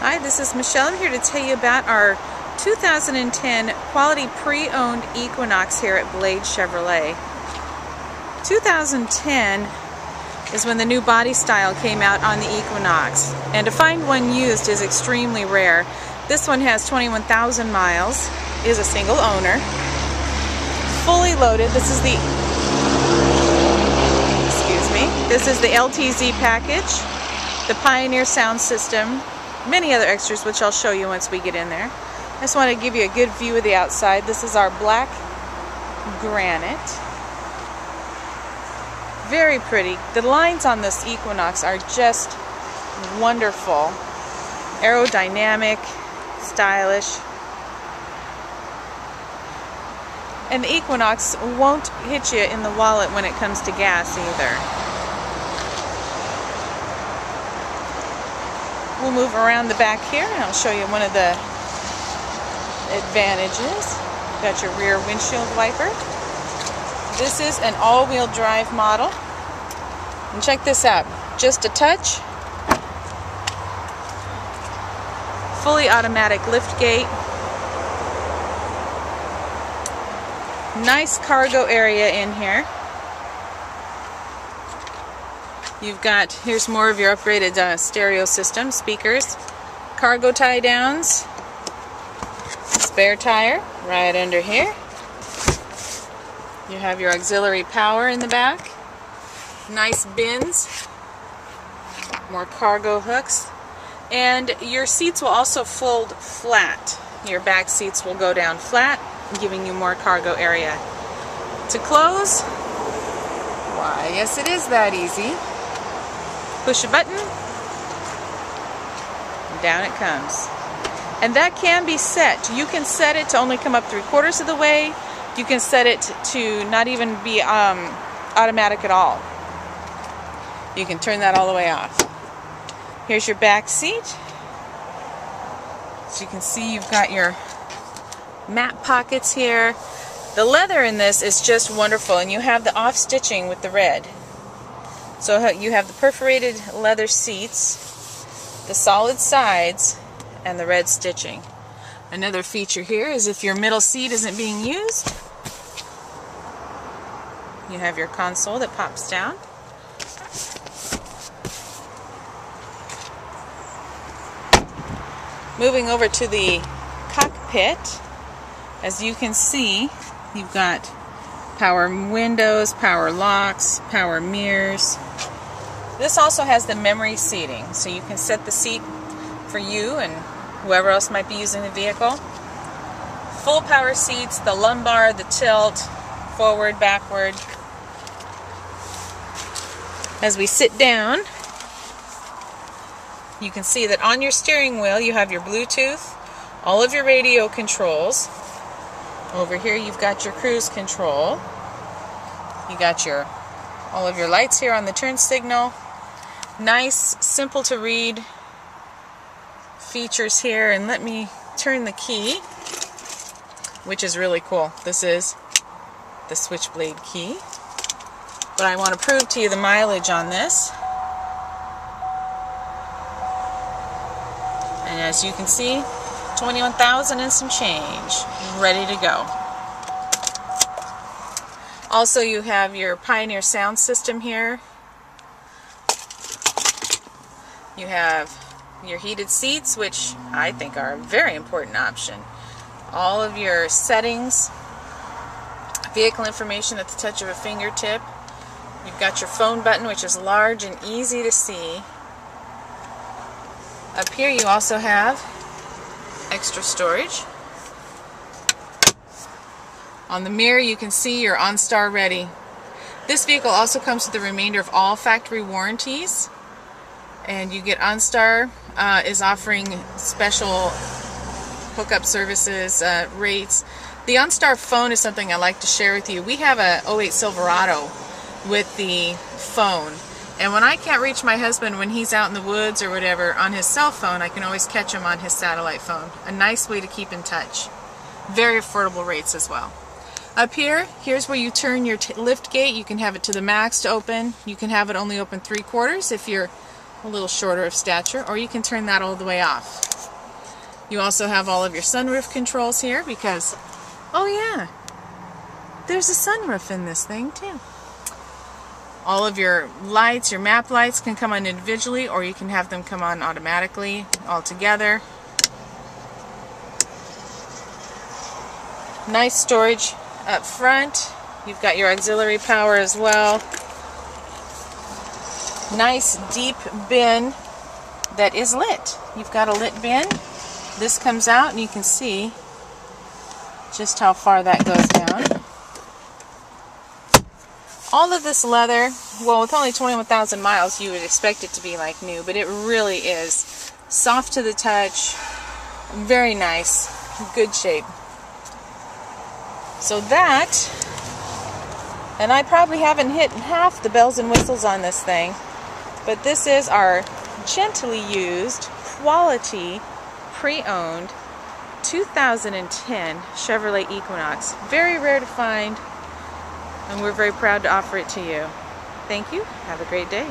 Hi, this is Michelle. I'm here to tell you about our 2010 quality pre-owned Equinox here at Blade Chevrolet. 2010 is when the new body style came out on the Equinox and to find one used is extremely rare. This one has 21,000 miles, is a single owner, fully loaded. This is the excuse me. This is the LTZ package, the Pioneer sound system, many other extras which I'll show you once we get in there. I just want to give you a good view of the outside. This is our black granite. Very pretty. The lines on this Equinox are just wonderful. Aerodynamic, stylish. And the Equinox won't hit you in the wallet when it comes to gas either. We'll move around the back here and I'll show you one of the advantages. Got your rear windshield wiper. This is an all-wheel drive model. And check this out. Just a touch. Fully automatic lift gate. Nice cargo area in here. You've got, here's more of your upgraded uh, stereo system, speakers, cargo tie downs, spare tire right under here. You have your auxiliary power in the back, nice bins, more cargo hooks, and your seats will also fold flat. Your back seats will go down flat, giving you more cargo area. To close, why, yes it is that easy. Push a button, and down it comes. And that can be set. You can set it to only come up three quarters of the way. You can set it to not even be um, automatic at all. You can turn that all the way off. Here's your back seat. So you can see you've got your map pockets here. The leather in this is just wonderful and you have the off stitching with the red. So you have the perforated leather seats, the solid sides, and the red stitching. Another feature here is if your middle seat isn't being used, you have your console that pops down. Moving over to the cockpit, as you can see, you've got power windows, power locks, power mirrors. This also has the memory seating, so you can set the seat for you and whoever else might be using the vehicle. Full power seats, the lumbar, the tilt, forward, backward. As we sit down, you can see that on your steering wheel you have your Bluetooth, all of your radio controls, over here you've got your cruise control. You got your all of your lights here on the turn signal. Nice, simple to read features here. And let me turn the key, which is really cool. This is the switchblade key. But I want to prove to you the mileage on this. And as you can see, 21,000 and some change. Ready to go. Also you have your Pioneer sound system here. You have your heated seats, which I think are a very important option. All of your settings, vehicle information at the touch of a fingertip. You've got your phone button, which is large and easy to see. Up here you also have extra storage. On the mirror you can see your OnStar ready. This vehicle also comes with the remainder of all factory warranties and you get OnStar uh, is offering special hookup services uh, rates. The OnStar phone is something I like to share with you. We have a 08 Silverado with the phone and when I can't reach my husband when he's out in the woods or whatever on his cell phone, I can always catch him on his satellite phone. A nice way to keep in touch. Very affordable rates as well. Up here, here's where you turn your lift gate. You can have it to the max to open. You can have it only open three quarters if you're a little shorter of stature, or you can turn that all the way off. You also have all of your sunroof controls here because, oh yeah, there's a sunroof in this thing too. All of your lights, your map lights can come on individually or you can have them come on automatically all together. Nice storage up front. You've got your auxiliary power as well. Nice deep bin that is lit. You've got a lit bin this comes out and you can see just how far that goes down. All of this leather, well with only 21,000 miles you would expect it to be like new, but it really is soft to the touch, very nice, good shape. So that, and I probably haven't hit half the bells and whistles on this thing, but this is our gently used quality pre-owned 2010 Chevrolet Equinox. Very rare to find, and we're very proud to offer it to you. Thank you. Have a great day.